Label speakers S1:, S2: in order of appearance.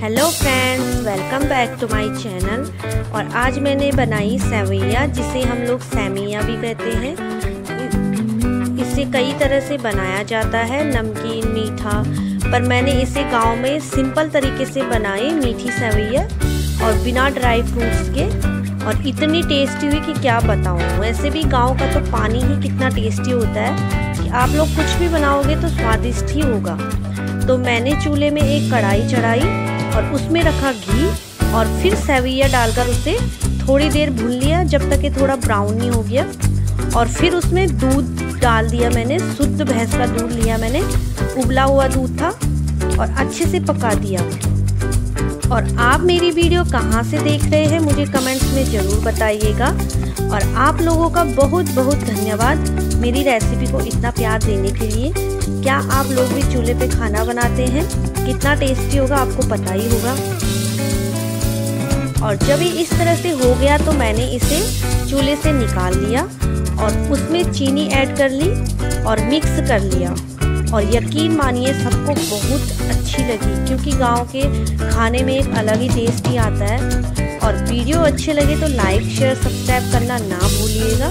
S1: Hello friends welcome back to my channel और आज मैंने बनाई सेवैया, जिसे हम लोग सैमिया भी कहते हैं। इसे कई तरह से बनाया जाता है, नमकीन, मीठा। पर मैंने इसे गाँव में सिंपल तरीके से बनाई मीठी सेवैया और बिना ड्राई फ्रूट्स के। और इतनी टेस्टी हुई कि क्या बताऊँ। वैसे भी गाँव का तो पानी ही कितना टेस्टी होता है कि आप लोग कुछ भी बनाओगे तो स्वादिष्ट ही होगा। तो मैंने चूल्हे में एक कढ़ाई चढ़ाई और उसमें रखा घी और फिर सेवैया डालकर उसे थोड़ी देर भून लिया, जब तक ये थोड़ा ब्राउन नहीं हो गया। और फिर उसमें दूध डाल दिया मैंने, शुद्ध भैंस का दूध लिया मैंने। उबला हुआ दूध था और अच्छे से पका दिया। और आप मेरी वीडियो कहाँ से देख रहे हैं, मुझे कमेंट्स में ज़रूर बताइएगा। और आप लोगों का बहुत बहुत धन्यवाद मेरी रेसिपी को इतना प्यार देने के लिए। क्या आप लोग भी चूल्हे पे खाना बनाते हैं? कितना टेस्टी होगा आपको पता ही होगा। और जब ये इस तरह से हो गया तो मैंने इसे चूल्हे से निकाल लिया और उसमें चीनी ऐड कर ली और मिक्स कर लिया। और यकीन मानिए, सबको बहुत अच्छी लगी, क्योंकि गाँव के खाने में एक अलग ही टेस्ट ही आता है। और वीडियो अच्छे लगे तो लाइक शेयर सब्सक्राइब करना ना भूलिएगा।